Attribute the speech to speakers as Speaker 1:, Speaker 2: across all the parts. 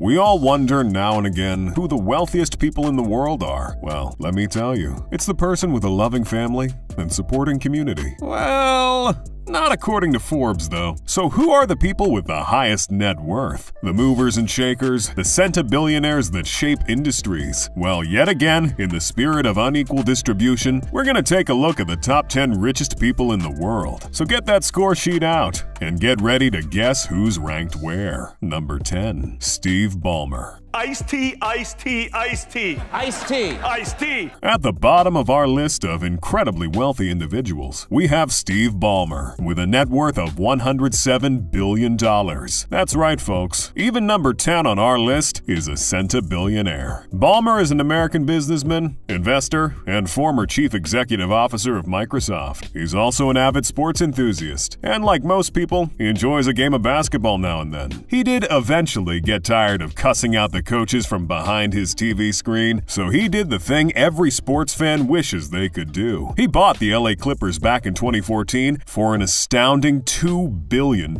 Speaker 1: We all wonder now and again who the wealthiest people in the world are. Well, let me tell you, it's the person with a loving family and supporting community. Well, not according to Forbes, though. So, who are the people with the highest net worth? The movers and shakers, the centibillionaires that shape industries? Well, yet again, in the spirit of unequal distribution, we're gonna take a look at the top 10 richest people in the world. So, get that score sheet out and get ready to guess who's ranked where. Number 10, Steve Ballmer.
Speaker 2: Ice tea, ice tea, ice tea,
Speaker 3: Iced tea.
Speaker 2: ice tea.
Speaker 1: At the bottom of our list of incredibly wealthy individuals, we have Steve Ballmer with a net worth of $107 billion. That's right, folks. Even number 10 on our list is a centibillionaire. Ballmer is an American businessman, investor, and former chief executive officer of Microsoft. He's also an avid sports enthusiast, and like most people, he enjoys a game of basketball now and then. He did eventually get tired of cussing out the coaches from behind his TV screen, so he did the thing every sports fan wishes they could do. He bought the LA Clippers back in 2014 for an astounding $2 billion,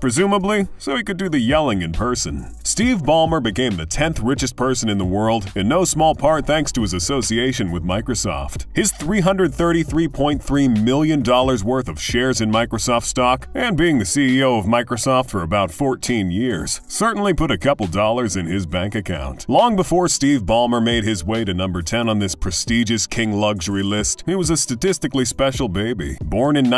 Speaker 1: presumably so he could do the yelling in person. Steve Ballmer became the 10th richest person in the world, in no small part thanks to his association with Microsoft. His $333.3 million worth of shares in Microsoft stock, and being the CEO of Microsoft for about 14 years, certainly put a couple dollars in his bank account. Long before Steve Ballmer made his way to number 10 on this prestigious King luxury list, he was a statistically special baby. Born in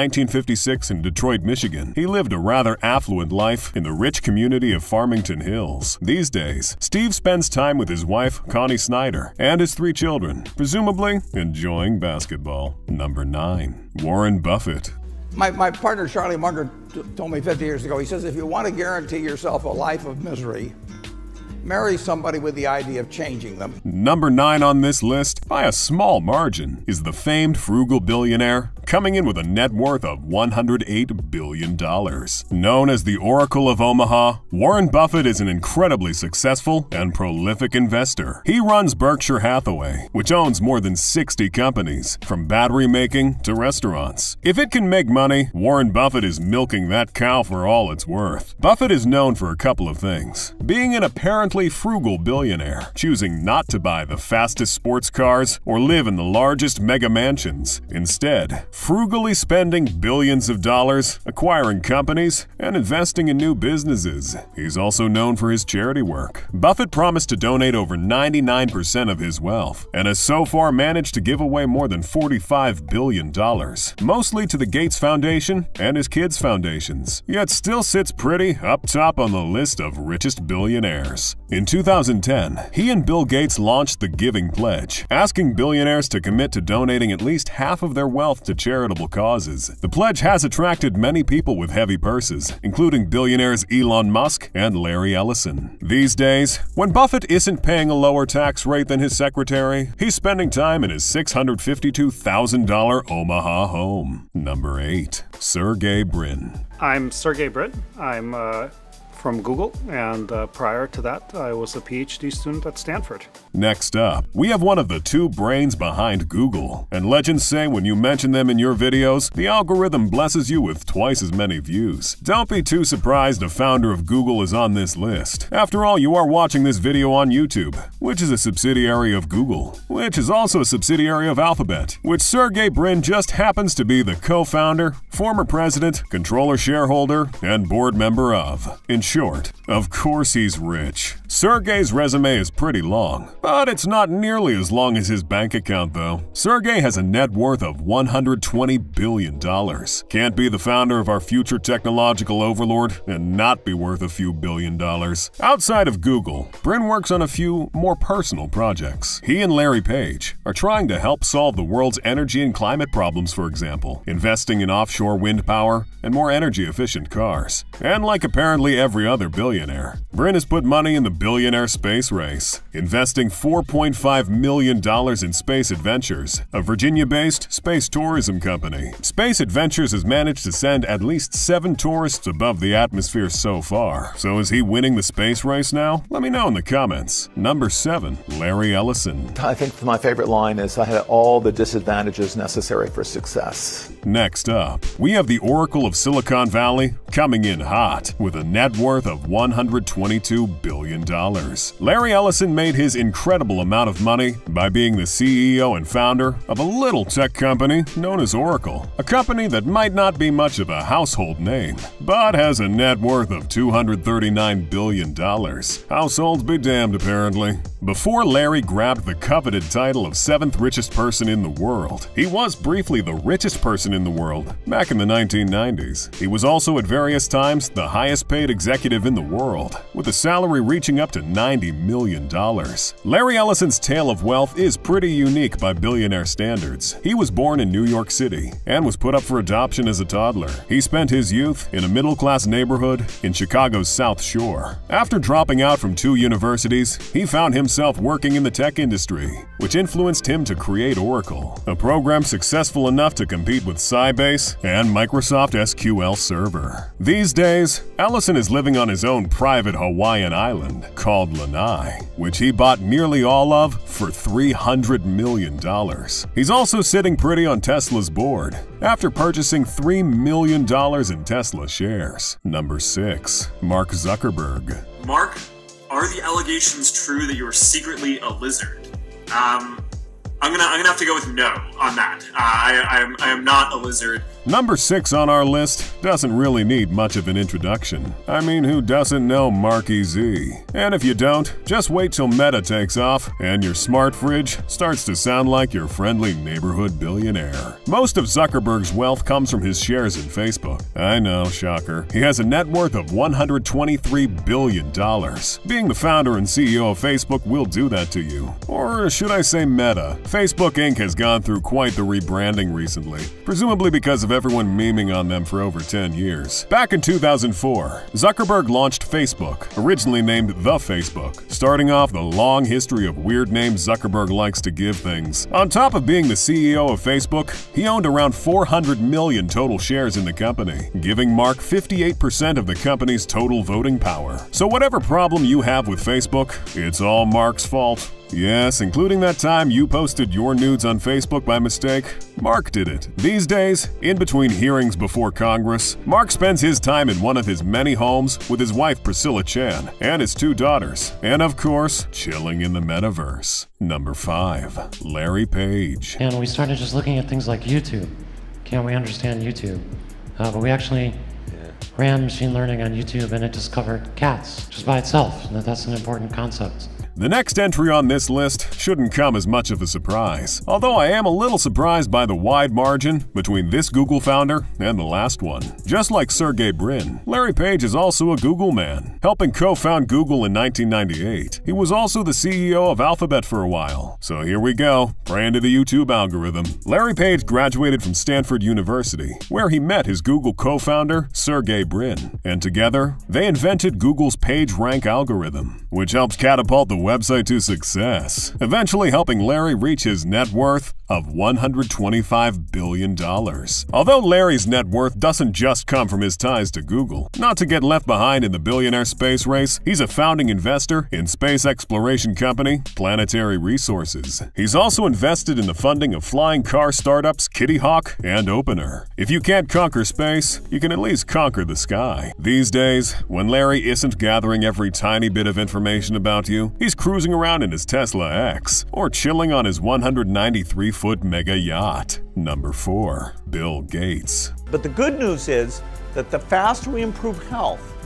Speaker 1: 1956 in Detroit, Michigan, he lived a rather affluent life in the rich community of Farmington Hills. These days, Steve spends time with his wife, Connie Snyder, and his three children, presumably enjoying basketball. Number 9. Warren Buffett.
Speaker 4: My, my partner Charlie Munger told me 50 years ago, he says, if you want to guarantee yourself a life of misery, marry somebody with the idea of changing them.
Speaker 1: Number 9 on this list, by a small margin, is the famed frugal billionaire, coming in with a net worth of $108 billion. Known as the Oracle of Omaha, Warren Buffett is an incredibly successful and prolific investor. He runs Berkshire Hathaway, which owns more than 60 companies, from battery making to restaurants. If it can make money, Warren Buffett is milking that cow for all it's worth. Buffett is known for a couple of things being an apparently frugal billionaire, choosing not to buy the fastest sports cars or live in the largest mega mansions. Instead, frugally spending billions of dollars, acquiring companies, and investing in new businesses. He's also known for his charity work. Buffett promised to donate over 99% of his wealth, and has so far managed to give away more than $45 billion, mostly to the Gates Foundation and his kids' foundations, yet still sits pretty up top on the list of richest billionaires. In 2010, he and Bill Gates launched the Giving Pledge, asking billionaires to commit to donating at least half of their wealth to charitable causes. The pledge has attracted many people with heavy purses, including billionaires Elon Musk and Larry Ellison. These days, when Buffett isn't paying a lower tax rate than his secretary, he's spending time in his $652,000 Omaha home. Number 8. Sergey Brin.
Speaker 5: I'm Sergey Brin. I'm uh, from Google, and uh, prior to that, I was a PhD student at Stanford.
Speaker 1: Next up, we have one of the two brains behind Google. And legends say when you mention them in your videos, the algorithm blesses you with twice as many views. Don't be too surprised a founder of Google is on this list. After all, you are watching this video on YouTube, which is a subsidiary of Google, which is also a subsidiary of Alphabet, which Sergey Brin just happens to be the co-founder, former president, controller shareholder, and board member of. In short, of course he's rich. Sergey's resume is pretty long, but it's not nearly as long as his bank account though. Sergey has a net worth of $120 billion. Can't be the founder of our future technological overlord and not be worth a few billion dollars. Outside of Google, Brin works on a few more personal projects. He and Larry Page are trying to help solve the world's energy and climate problems, for example, investing in offshore wind power and more energy efficient cars. And like apparently every other billionaire, Brin has put money in the billionaire space race, investing $4.5 million in Space Adventures, a Virginia based space tourism company. Space Adventures has managed to send at least seven tourists above the atmosphere so far. So is he winning the space race now? Let me know in the comments. Number 7. Larry Ellison.
Speaker 6: I think my favorite line is I had all the disadvantages necessary for success.
Speaker 1: Next up, we have the Oracle of Silicon Valley coming in hot with a net worth of $122 billion. Larry Ellison made his incredible amount of money by being the CEO and founder of a little tech company known as Oracle, a company that might not be much of a household name, but has a net worth of $239 billion. Households be damned, apparently. Before Larry grabbed the coveted title of seventh richest person in the world, he was briefly the richest person in the world back in the 1990s. He was also at various times the highest paid executive in the world, with a salary reaching up to $90 million. Larry Ellison's tale of wealth is pretty unique by billionaire standards. He was born in New York City and was put up for adoption as a toddler. He spent his youth in a middle class neighborhood in Chicago's South Shore. After dropping out from two universities, he found himself working in the tech industry, which influenced him to create Oracle, a program successful enough to compete with Sybase and Microsoft SQL Server. These days, Ellison is living on his own private Hawaiian island called Lanai, which he bought nearly all of for $300 million. He's also sitting pretty on Tesla's board after purchasing $3 million in Tesla shares. Number 6. Mark Zuckerberg.
Speaker 3: Mark, are the allegations true that you're secretly a lizard? Um, I'm gonna I'm gonna have to go with no on that. Uh, I, I am I am not a lizard.
Speaker 1: Number 6 on our list doesn't really need much of an introduction. I mean, who doesn't know Marky Z? And if you don't, just wait till Meta takes off and your smart fridge starts to sound like your friendly neighborhood billionaire. Most of Zuckerberg's wealth comes from his shares in Facebook. I know, shocker. He has a net worth of $123 billion. Being the founder and CEO of Facebook will do that to you. Or should I say Meta? Facebook Inc. has gone through quite the rebranding recently, presumably because of everyone memeing on them for over 10 years. Back in 2004, Zuckerberg launched Facebook, originally named The Facebook, starting off the long history of weird names Zuckerberg likes to give things. On top of being the CEO of Facebook, he owned around 400 million total shares in the company, giving Mark 58% of the company's total voting power. So whatever problem you have with Facebook, it's all Mark's fault. Yes, including that time you posted your nudes on Facebook by mistake. Mark did it. These days, in between hearings before Congress, Mark spends his time in one of his many homes with his wife Priscilla Chan and his two daughters, and of course, chilling in the metaverse. Number 5. Larry Page.
Speaker 7: And we started just looking at things like YouTube. Can we understand YouTube? Uh, but we actually ran machine learning on YouTube and it discovered cats just by itself. And that that's an important concept.
Speaker 1: The next entry on this list shouldn't come as much of a surprise, although I am a little surprised by the wide margin between this Google founder and the last one. Just like Sergey Brin, Larry Page is also a Google man, helping co-found Google in 1998. He was also the CEO of Alphabet for a while. So here we go, pray into the YouTube algorithm. Larry Page graduated from Stanford University, where he met his Google co-founder, Sergey Brin, and together, they invented Google's PageRank algorithm, which helps catapult the website to success, eventually helping Larry reach his net worth of $125 billion. Although Larry's net worth doesn't just come from his ties to Google, not to get left behind in the billionaire space race, he's a founding investor in space exploration company Planetary Resources. He's also invested in the funding of flying car startups Kitty Hawk and Opener. If you can't conquer space, you can at least conquer the sky. These days, when Larry isn't gathering every tiny bit of information about you, he's cruising around in his Tesla X or chilling on his 193 foot mega yacht. Number 4. Bill Gates.
Speaker 8: But the good news is that the faster we improve health,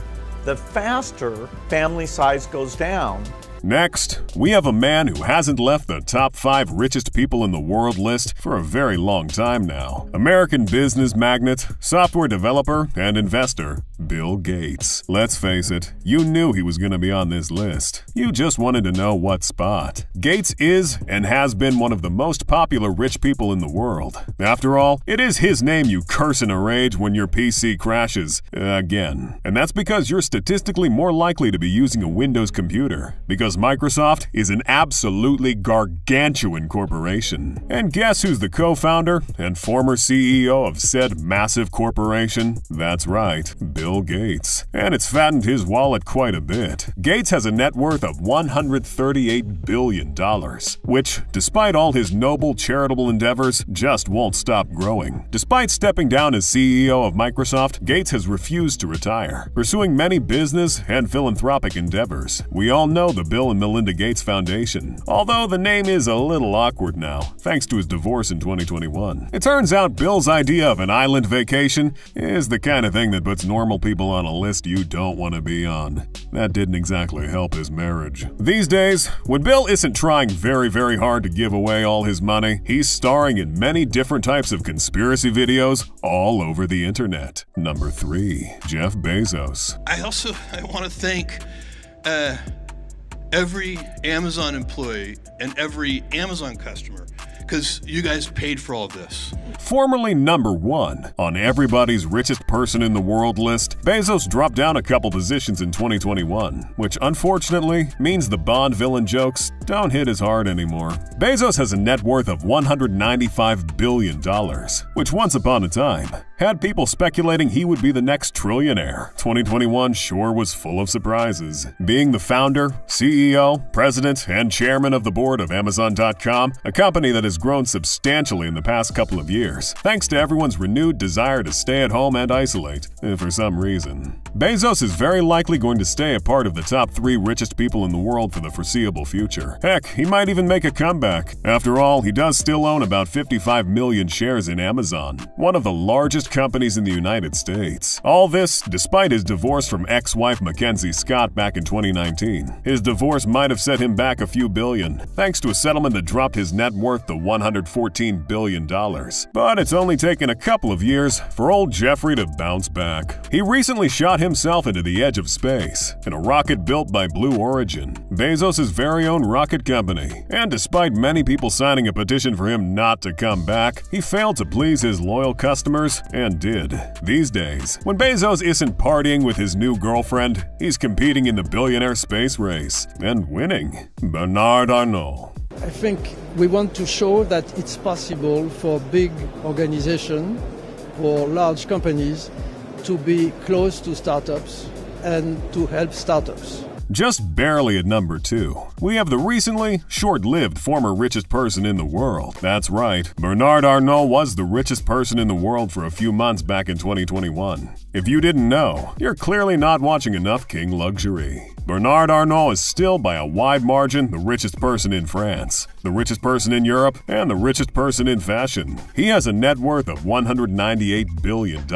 Speaker 8: the faster family size goes down.
Speaker 1: Next, we have a man who hasn't left the top 5 richest people in the world list for a very long time now. American business magnate, software developer, and investor, Bill Gates. Let's face it, you knew he was going to be on this list. You just wanted to know what spot. Gates is and has been one of the most popular rich people in the world. After all, it is his name you curse in a rage when your PC crashes. Again. And that's because you're statistically more likely to be using a Windows computer. Because because Microsoft is an absolutely gargantuan corporation. And guess who's the co-founder and former CEO of said massive corporation? That's right, Bill Gates. And it's fattened his wallet quite a bit. Gates has a net worth of $138 billion, which, despite all his noble charitable endeavors, just won't stop growing. Despite stepping down as CEO of Microsoft, Gates has refused to retire, pursuing many business and philanthropic endeavors. We all know the Bill and Melinda Gates Foundation, although the name is a little awkward now, thanks to his divorce in 2021. It turns out Bill's idea of an island vacation is the kind of thing that puts normal people on a list you don't want to be on. That didn't exactly help his marriage. These days, when Bill isn't trying very, very hard to give away all his money, he's starring in many different types of conspiracy videos all over the internet. Number 3. Jeff Bezos.
Speaker 9: I also I want to thank uh, every Amazon employee and every Amazon customer because you guys paid for all of this.
Speaker 1: Formerly number one on everybody's richest person in the world list, Bezos dropped down a couple positions in 2021, which unfortunately means the Bond villain jokes don't hit as hard anymore. Bezos has a net worth of $195 billion, which once upon a time had people speculating he would be the next trillionaire. 2021 sure was full of surprises. Being the founder, CEO, president, and chairman of the board of Amazon.com, a company that has grown substantially in the past couple of years, thanks to everyone's renewed desire to stay at home and isolate, eh, for some reason. Bezos is very likely going to stay a part of the top three richest people in the world for the foreseeable future. Heck, he might even make a comeback. After all, he does still own about 55 million shares in Amazon, one of the largest companies in the United States. All this despite his divorce from ex-wife Mackenzie Scott back in 2019. His divorce might have set him back a few billion, thanks to a settlement that dropped his net worth to $114 billion. But it's only taken a couple of years for old Jeffrey to bounce back. He recently shot himself into the edge of space in a rocket built by Blue Origin, Bezos' very own rocket company. And despite many people signing a petition for him not to come back, he failed to please his loyal customers and did. These days, when Bezos isn't partying with his new girlfriend, he's competing in the billionaire space race and winning. Bernard Arnault.
Speaker 10: I think we want to show that it's possible for big organizations, for large companies, to be close to startups and to help startups.
Speaker 1: Just barely at number two, we have the recently short-lived former richest person in the world. That's right, Bernard Arnault was the richest person in the world for a few months back in 2021. If you didn't know, you're clearly not watching enough King Luxury. Bernard Arnault is still by a wide margin the richest person in France, the richest person in Europe, and the richest person in fashion. He has a net worth of $198 billion.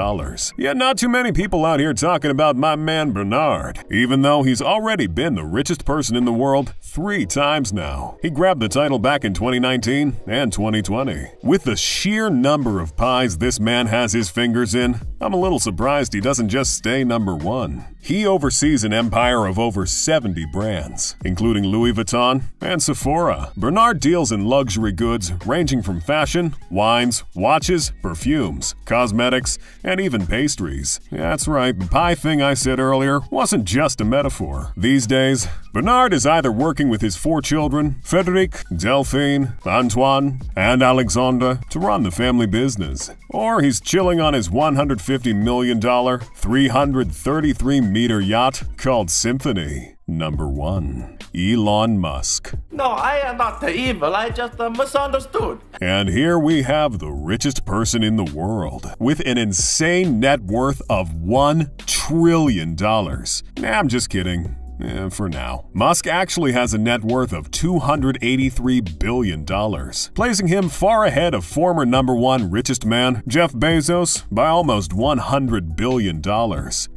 Speaker 1: Yet not too many people out here talking about my man Bernard, even though he's already been the richest person in the world three times now. He grabbed the title back in 2019 and 2020. With the sheer number of pies this man has his fingers in, I'm a little surprised he doesn't just stay number one. He oversees an empire of over 70 brands, including Louis Vuitton and Sephora. Bernard deals in luxury goods ranging from fashion, wines, watches, perfumes, cosmetics, and even pastries. That's right, the pie thing I said earlier wasn't just a metaphor. These days, Bernard is either working with his four children, Frederic, Delphine, Antoine, and Alexandre, to run the family business, or he's chilling on his $150 million, 333 meter yacht called Symphony. Number 1. Elon Musk.
Speaker 11: No, I am not the evil, I just uh, misunderstood.
Speaker 1: And here we have the richest person in the world, with an insane net worth of $1 trillion. Nah, I'm just kidding. Eh, for now. Musk actually has a net worth of $283 billion, placing him far ahead of former number one richest man, Jeff Bezos, by almost $100 billion.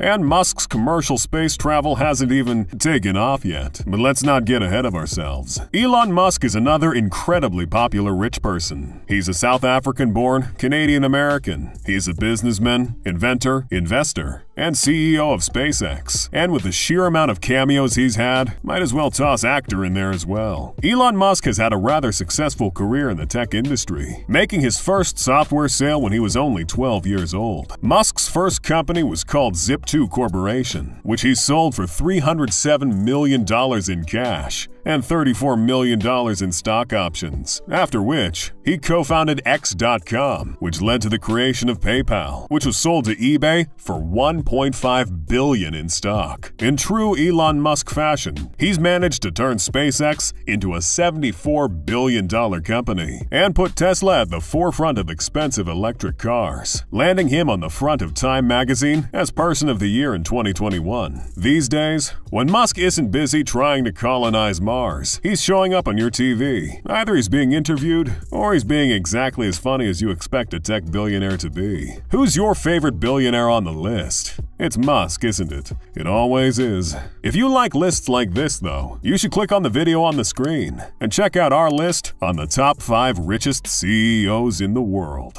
Speaker 1: And Musk's commercial space travel hasn't even taken off yet. But let's not get ahead of ourselves. Elon Musk is another incredibly popular rich person. He's a South African born Canadian American. He's a businessman, inventor, investor, and CEO of SpaceX. And with the sheer amount of cameos cameos he's had, might as well toss actor in there as well. Elon Musk has had a rather successful career in the tech industry, making his first software sale when he was only 12 years old. Musk's first company was called Zip2 Corporation, which he sold for $307 million in cash and $34 million in stock options, after which he co-founded X.com, which led to the creation of PayPal, which was sold to eBay for 1.5 billion in stock. In true Elon Musk fashion, he's managed to turn SpaceX into a $74 billion company and put Tesla at the forefront of expensive electric cars, landing him on the front of Time magazine as Person of the Year in 2021. These days, when Musk isn't busy trying to colonize Mars, he's showing up on your TV. Either he's being interviewed, or he's being exactly as funny as you expect a tech billionaire to be. Who's your favorite billionaire on the list? It's Musk, isn't it? It always is. If you like lists like this, though, you should click on the video on the screen and check out our list on the top 5 richest CEOs in the world.